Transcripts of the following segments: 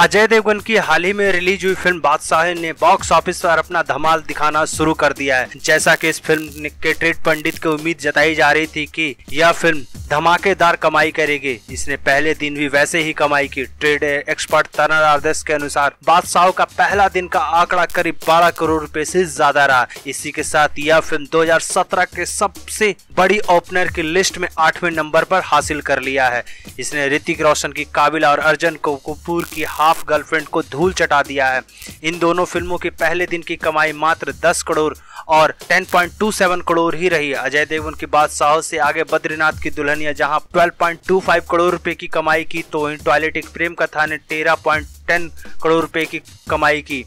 अजय देवगन की हाल ही में रिलीज़ हुई फ़िल्म बादशाह ने बॉक्स ऑफ़िस पर अपना धमाल दिखाना शुरू कर दिया है। जैसा कि इस फ़िल्म के ट्रेड पंडित की उम्मीद जताई जा रही थी कि यह फ़िल्म धमाकेदार कमाई करेगी। इसने पहले दिन भी वैसे ही कमाई की। ट्रेड एक्सपर्ट तरनर आदर्श के अनुसार बादशाह का पहला दिन का आंकड़ा करीब 12 करोड़ रुपए से ज़्यादा रहा। इसी के साथ यह फ़िल्म 2017 के सबसे बड़ी ओपनर की लिस्ट में आठवें नंबर पर हासिल कर लिया है। इसने ऋतिक रोशन की काबिल और अर्जन कपूर की हाफ़ गर्लफ्रेंड को धूल चटा दिया है। इन दोनों फ़िल्मों की पहले दिन की कमाई मात्र 10 करोड़ और 10.27 करोड़ ही रही। अजय देवगन की बादशाह से आगे बद्रीनाथ की दुल्हनिया, जहाँ 12.25 करोड़ रुपए की कमाई की तो टॉयलेट एक प्रेम कथा ने 13.10 करोड़ रुपए की कमाई की।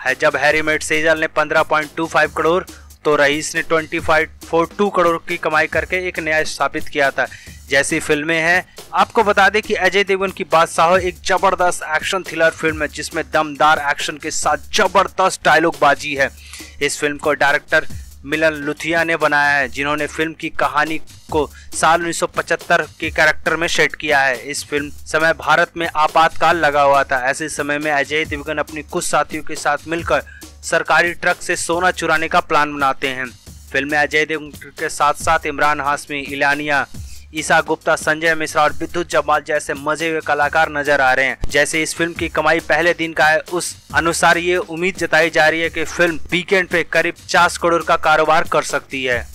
है, जब हैरी मेट सेजल ने 15.25 करोड़ तो रईस ने 25.42 करोड़ की कमाई करके एक नया स्थापित किया था। जैसी फ़िल्में हैं। आपको बता दें कि अजय देवगन की बादशाह एक ज़बरदस्त एक्शन थ्रिलर फ़िल्म है, जिसमें दमदार एक्शन के साथ ज़बरदस्त डायलॉग बाजी है। इस फ़िल्म को डायरेक्टर मिलन लुथिया ने बनाया है, जिन्होंने फ़िल्म की कहानी को साल 1975 के कैरेक्टर में सेट किया है। इस फ़िल्म समय भारत में आपातकाल लगा हुआ था। ऐसे समय में अजय देवगन अपनी कुछ साथियों के साथ मिलकर सरकारी ट्रक से सोना चुराने का प्लान बनाते हैं। फ़िल्म में अजय देवगन के साथ साथ इमरान हाशमी, इलानिया ईसा गुप्ता, संजय मिश्रा और विद्युत जमाल जैसे मज़े हुए कलाकार नज़र आ रहे हैं। जैसे इस फ़िल्म की कमाई पहले दिन का है, उस अनुसार ये उम्मीद जताई जा रही है कि फ़िल्म वीकेंड पे करीब 50 करोड़ का कारोबार कर सकती है।